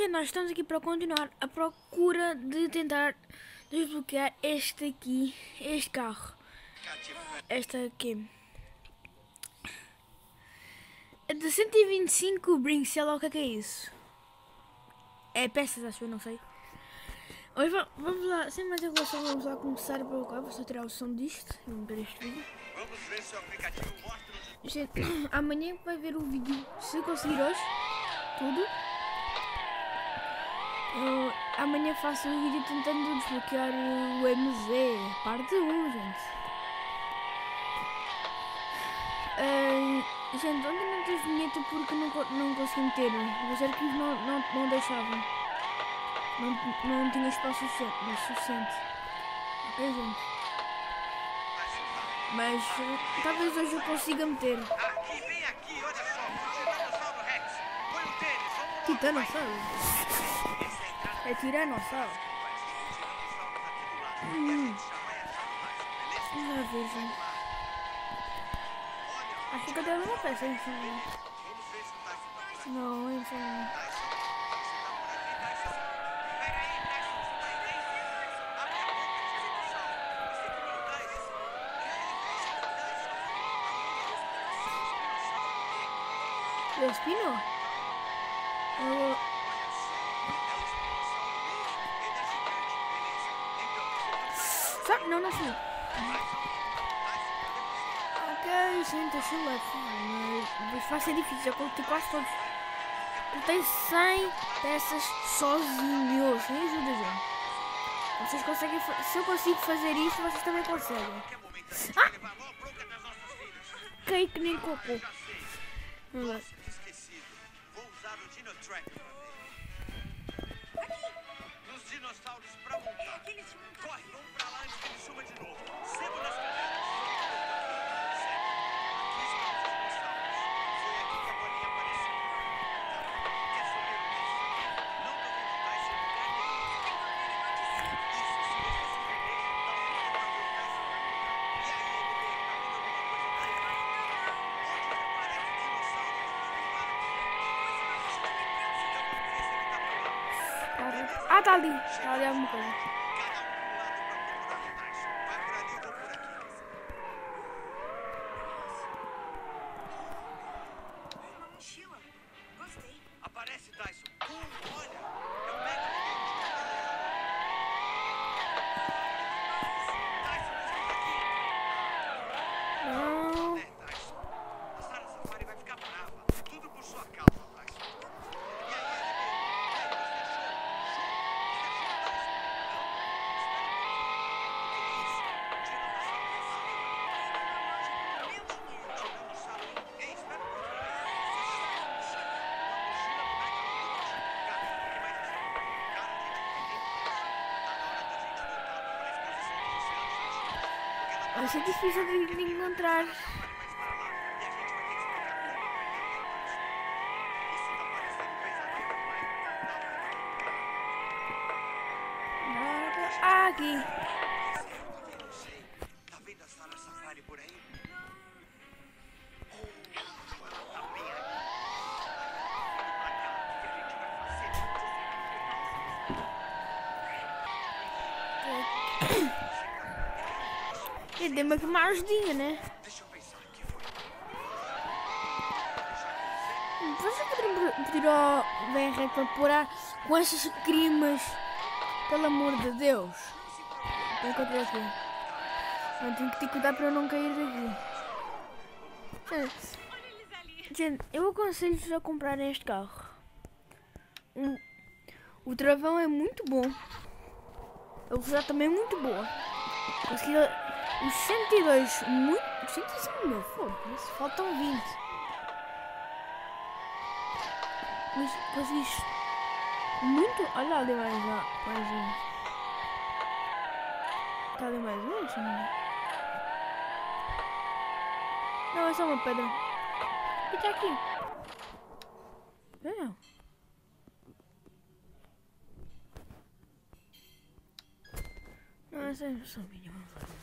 Hoje nós estamos aqui para continuar a procura de tentar desbloquear este aqui, este carro. Esta aqui. É de 125 brinks, sei lá o que é, que é isso. É peças, acho eu, não sei. Hoje va- vamos lá, sem mais enrolação, vamos lá começar a procurar. Vou só tirar o som disto vamos ver este vídeo. Vamos ver se o aplicativo mostra amanhã vai ver o vídeo, se conseguir hoje, tudo. Eu amanhã faço o vídeo tentando desbloquear o MZ, parte 1, gente. Ah, gente, ontem não tive vinheta porque não, não consegui meter. Os arquivos não, não, não deixavam. Não, não tinha espaço suficiente. suficiente. Ok, gente? Mas eh, talvez hoje eu consiga meter. Aqui, vem aqui, olha só. O El tiranosaurio. Mm. Una virgen. Así que tenemos una. No, encima. ¿El espino? Oh. Sabe? Não, não fui. Ok, gente, eu sou leve. Mas vai ser difícil, já coletei quase todos. Eu tenho 100 peças sozinho. Sem ajuda, gente. Vocês conseguem... Se eu consigo fazer isso, vocês também conseguem. Caí que nem cocô. Vamos lá. Dinossauros pra montar. Corre, vamos pra lá antes que ele suba de novo. Sebo nas. Sebo. Aqui estão os dinossauros. Foi aqui que a bolinha apareceu. Tá. Quer saber o que é? Não tô vendo mais em lugar nenhum. Isso, se você se perder, dá um toque pra ver o Tyson vai pegar. E aí, ele vem, tá vendo alguma coisa daí? Onde aparece o dinossauro, eu vou pular aqui. Então vamos ver se ele tá por lá. Ah, tá ali. Tá ali alguma coisa. Cada um pro Vai ser difícil de encontrar. Ah, aqui. Tá vendo Safari por aí? E deu-me aqui uma ajudinha, né? Deixa eu pensar aqui, foi. Você poderia pedir ao VR para parar com esses crimes? Pelo amor de Deus. Aqui. Eu tenho que ter cuidado para eu não cair daqui. Gente, eu aconselho-vos a comprarem este carro. Um- o travão é muito bom. A velocidade também é muito boa. Consegui os 102, muito. 105 mil, foda-se, faltam 20. Mas conseguiste muito. Olha ali mais, lá, mais um. Tá ali mais um, se não é só uma pedra. E tá aqui. Não. Não, é só. Vamos lá.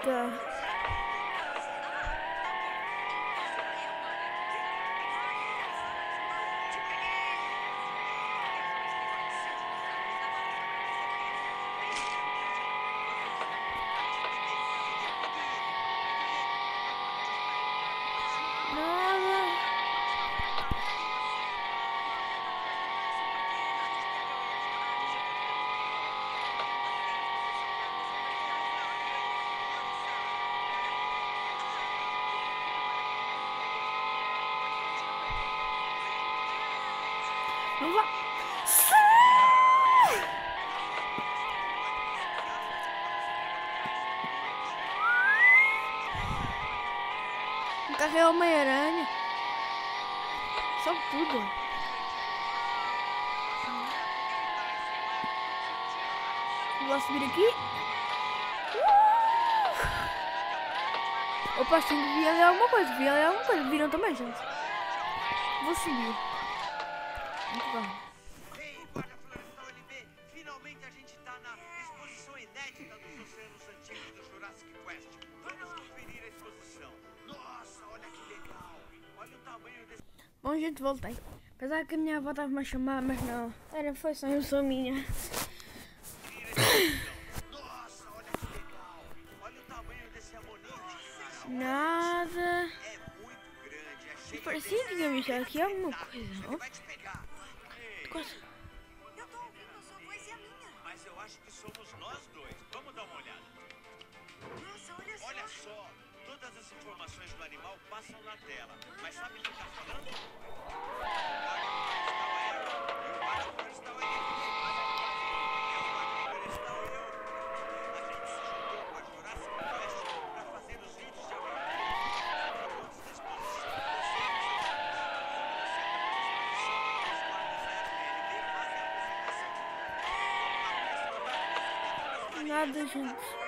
Esta O carro é Homem-Aranha. Só tudo. Vou subir aqui. Uh! Opa, tem que vir ali alguma coisa. Vi ali alguma coisa. Viram também, gente? Vou subir. Muito bom. Gente tá na exposição inédita dos oceanos antigos do Jurassic Quest. Vamos conferir a exposição. Nossa, olha que legal. Olha o tamanho desse Bom, gente, voltei. Apesar que a minha avó estava-me a chamar, mas não. Era, foi só emoção minha. Nossa, olha que legal. Olha o tamanho desse amonite. Nada. É muito grande, é cheio Parecia que tinha visto aqui alguma coisa, não? vai te acho que somos nós dois. Vamos dar uma olhada. Nossa, olha só. Olha só, todas as informações do animal passam na tela. Mas sabe quem tá falando? O guarda florestal é eu. E o a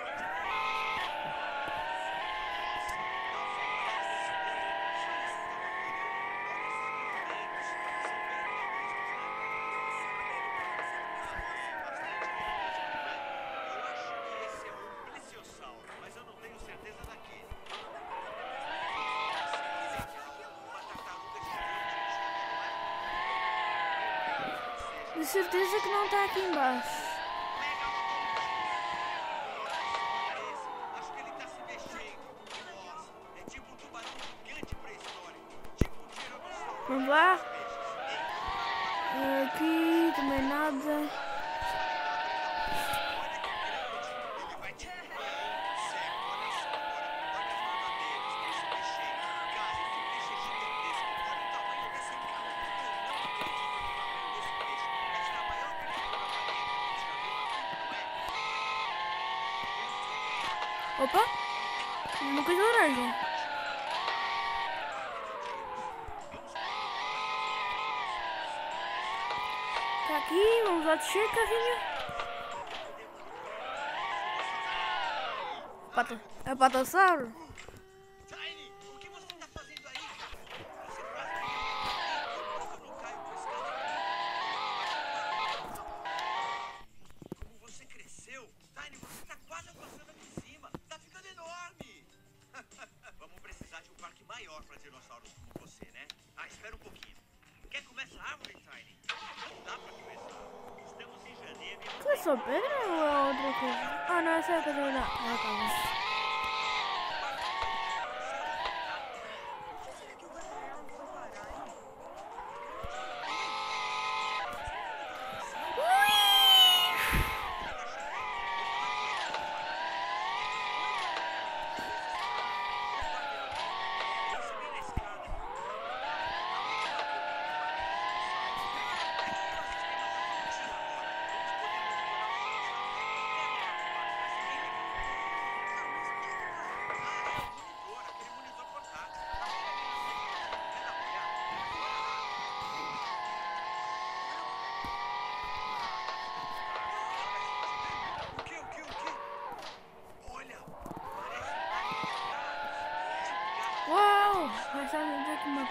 viu na vida, não é? Opa. Uma coisa laranja. Aqui, vamos lá descer, carrinho. É patossauro? Tiny, o que você tá fazendo aí? Você quase com esse cara Como você cresceu? Tiny, você tá quase passando aqui em cima. Tá ficando enorme. Vamos precisar de um parque maior pra dinossauros como você, né? Ah, espera um pouquinho. Quer comer essa árvore, Tiny? Não dá pra começar. Estamos em janeiro e... Isso é só pedra ou é outra coisa? Ah, não, essa é a coisa da... Ah, tá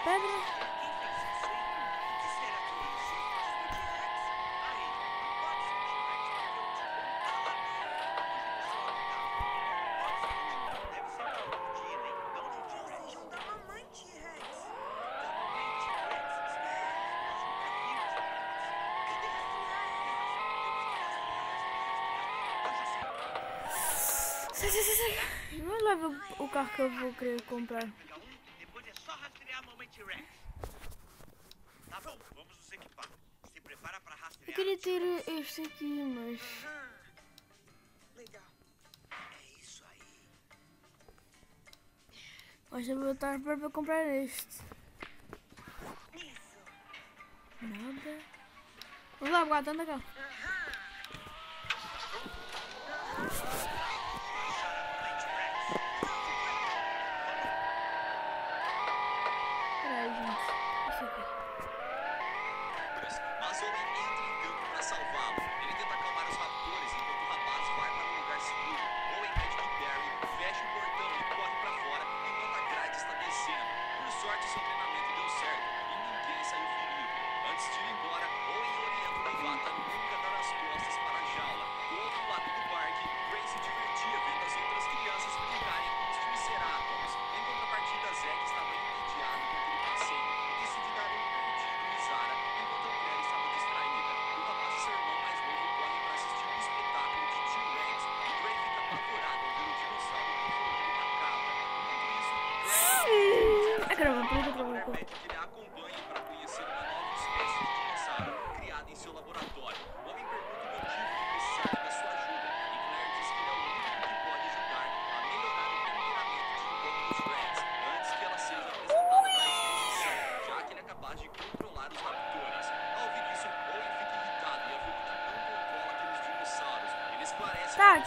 sai. Não leva o carro que eu vou querer comprar. Pegar um, depois é só rastrear a mamãe T-Rex. Tá bom, vamos nos equipar. Se prepara pra Eu rastrear. Queria ter este aqui, mas. Legal. É isso aí. Mas eu vou estar para comprar este. Nada. Vamos lá, guarda, anda cá.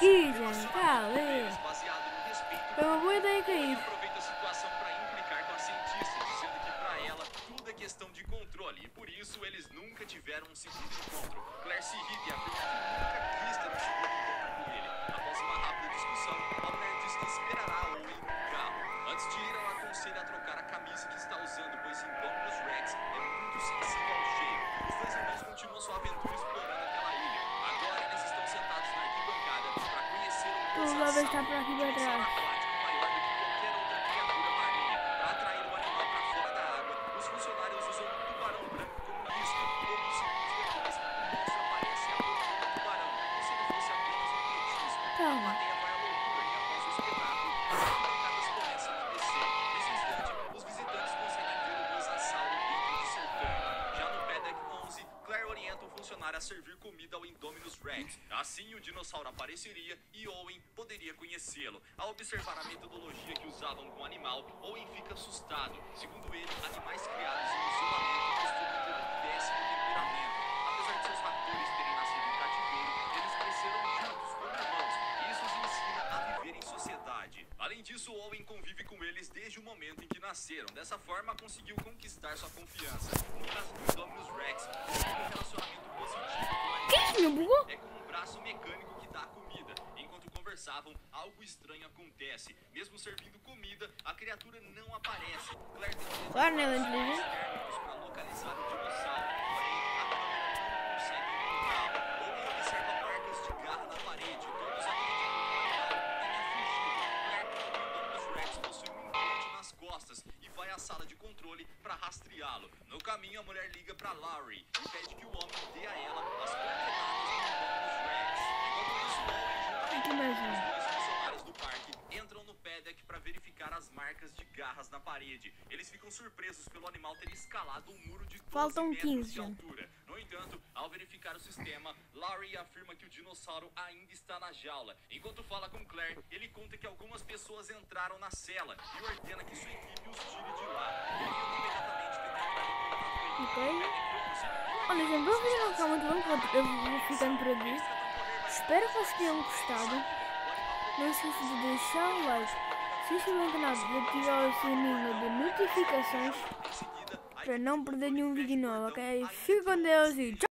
Aqui, gente, respeito Foi uma boa ideia isso. aproveita a situação para implicar com a cientista, dizendo que para ela tudo é questão de controle e por isso eles nunca tiveram um segundo encontro. Claire se irrita e Já no Paddock 11, Claire orienta o funcionário a servir comida ao Indominus Rex. Assim, o dinossauro apareceria e Owen poderia conhecê-lo. Ao observar a metodologia que usavam com o animal, Owen fica assustado. Segundo ele, animais criados em isolamento costumam ter um péssimo temperamento. Apesar de seus raptores terem nascido em cativeiro, eles cresceram juntos como irmãos. E isso os ensina a viver em sociedade. Além disso, Owen convive com eles desde o momento em que nasceram. Dessa forma, conseguiu conquistar sua confiança. No caso do Indominus Rex, um relacionamento positivo com o é como um braço mecânico que dá comida. Conversavam, algo estranho acontece. Mesmo servindo comida, a criatura não aparece. Claire tenta Claro, né, é para localizar o dinossauro, porém a câmera não consegue encontrá-lo. Owen observa marcas de garra na parede. Todos acreditam que o animal tenha fugido. Claire conta que o Indominus Rex possui um implante nas costas e vai à sala de controle para rastreá-lo. No caminho, a mulher liga para Larry e pede que o homem dê a ela parede. Eles ficam surpresos pelo animal ter escalado um muro de 12 Faltam metros 15 de altura. No entanto, ao verificar o sistema, Larry afirma que o dinossauro ainda está na jaula. Enquanto fala com Claire, ele conta que algumas pessoas entraram na cela e ordena que sua equipe os tire de lá. Ok. do Paddock 11. Olha, gente, vou vídeo não ficar muito porque eu vou ficando por aqui. Espero que vocês tenham gostado. Não se esqueça de deixar o like, se inscrever no canal e ativar o sininho de notificações para não perder nenhum vídeo novo, ok? Fica com Deus e tchau!